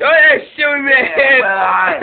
Oh, that shoe, man! Well, I...